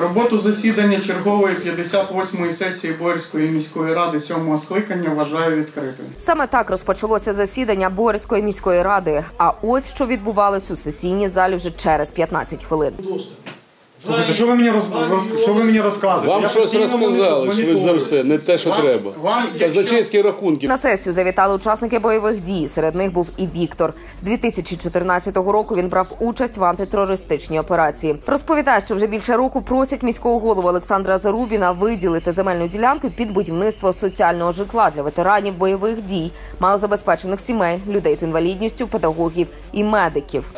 Роботу засідання чергової 58-ї сесії Борської міської ради 7-го скликання вважаю відкритою. Саме так розпочалося засідання Борської міської ради. А ось що відбувалось у сесійній залі вже через 15 хвилин. Слухайте, що ви мені роз... роз- що ви мені розказуєте? Вам Я щось постійно розказали, швидше за все, не те, що Вам- треба. вам, якщо- Казначейські рахунки. На сесію завітали учасники бойових дій. Серед них був і Віктор. З 2014 року він брав участь в антитерористичній операції. Розповідає, що вже більше року просять міського голову Олександра Зарубіна виділити земельну ділянку під будівництво соціального житла для ветеранів бойових дій, малозабезпечених сімей, людей з інвалідністю, педагогів і медиків.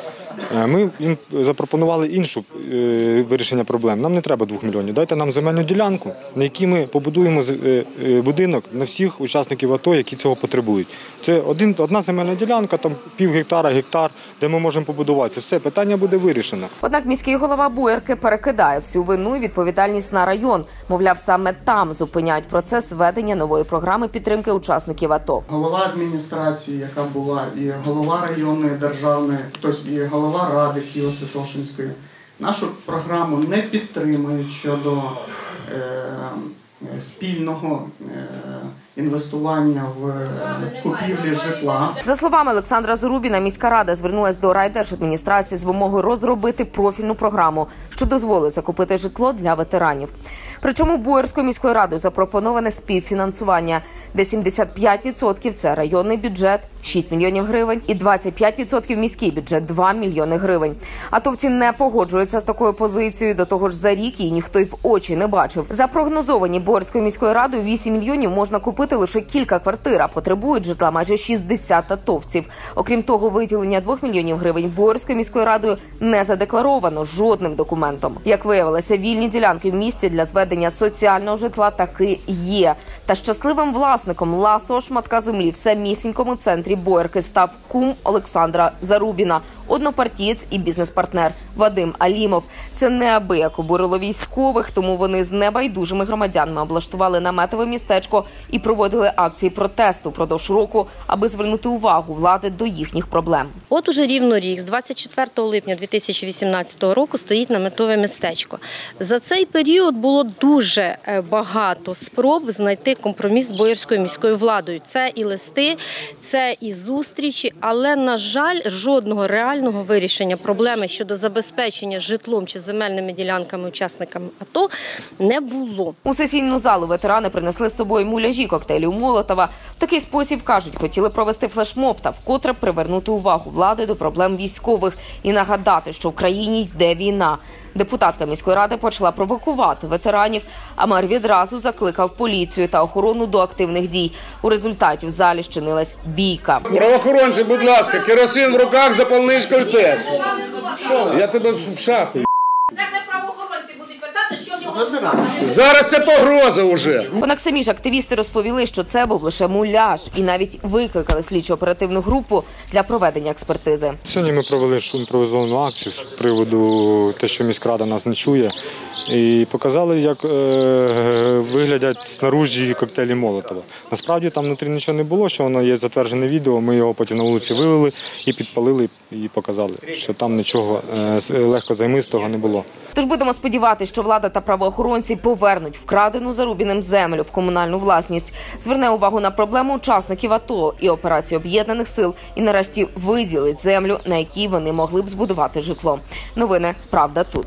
Е, Ми їм запропонували іншу е, вирішення проблем. Нам не треба двох мільйонів. Дайте нам земельну ділянку, на якій ми побудуємо з- е, будинок на всіх учасників АТО, які цього потребують. Це один, одна земельна ділянка, там пів гектара, гектар, де ми можемо побудуватися. Все, питання буде вирішено. Однак міський голова Буєрки перекидає всю вину і відповідальність на район. Мовляв, саме там зупиняють процес ведення нової програми підтримки учасників АТО. Голова адміністрації, яка була, і голова районної державної, тобто і голова ради Києво-Святошинської, нашу програму не підтримують щодо е, е, спільного е, інвестування в е, купівлі житла. За словами Олександра Зарубіна, міська рада звернулася до райдержадміністрації з вимогою розробити профільну програму, що дозволить закупити житло для ветеранів. Причому Боярською міською радою запропоноване співфінансування, де 75% – це районний бюджет 6 мільйонів гривень, і 25% – міський бюджет 2 мільйони гривень. Атовці не погоджуються з такою позицією. До того ж, за рік її ніхто й в очі не бачив. За прогнозовані Боярською міською радою 8 мільйонів можна купити лише кілька квартир, а потребують житла майже 60 атовців. Окрім того, виділення 2 мільйонів гривень Боярською міською радою не задекларовано жодним документом. Як виявилося, вільні ділянки в місті для зведення соціального житла таки є. Та щасливим власником ласого шматка землі в самісінькому центрі Боярки став кум Олександра Зарубіна, однопартієць і бізнес-партнер Вадим Алімов. Це неабияк обурило військових, тому вони з небайдужими громадянами облаштували наметове містечко і проводили акції протесту впродовж року, аби звернути увагу влади до їхніх проблем. От уже рівно рік, з 24 липня 2018 року, стоїть наметове містечко. За цей період було дуже е, багато спроб знайти компроміс з боярською міською владою. Це і листи, це і зустрічі, але на жаль, жодного реального вирішення проблеми щодо забезпечення житлом чи земельними ділянками учасникам АТО не було. У сесійну залу ветерани принесли з собою муляжі коктейлів Молотова. В такий спосіб кажуть, хотіли провести флешмоб та вкотре привернути увагу влади до проблем військових і нагадати, що в країні йде війна. Депутатка міської ради почала провокувати ветеранів, а мер відразу закликав поліцію та охорону до активних дій. У результаті в залі щинилась бійка. Правоохоронці, будь ласка, керосин в руках, запальничкою теж. Я тебе в шаху. Зараз правоохоронці будуть питати, що в нього в руках. а не Зараз це погроза вже. Однак самі ж активісти розповіли, що це був лише муляж, і навіть викликали слідчо оперативну групу для проведення експертизи. Сьогодні ми провели шумпровізовану акцію з приводу те, що міськрада нас не чує, і показали, як е, виглядять снаружі коктейлі Молотова. Насправді там внутрі нічого не було, що воно є затверджене відео. Ми його потім на вулиці вилили і підпалили, і показали, що там нічого е, з- легкозаймистого не було. Тож будемо сподіватися, що влада та правоохоронці повернуть вкрадену зарубіним землю в комунальну власність, зверне увагу на проблему учасників АТО і операції об'єднаних сил, і нарешті виділить землю, на якій вони могли б збудувати житло. Новини правда тут.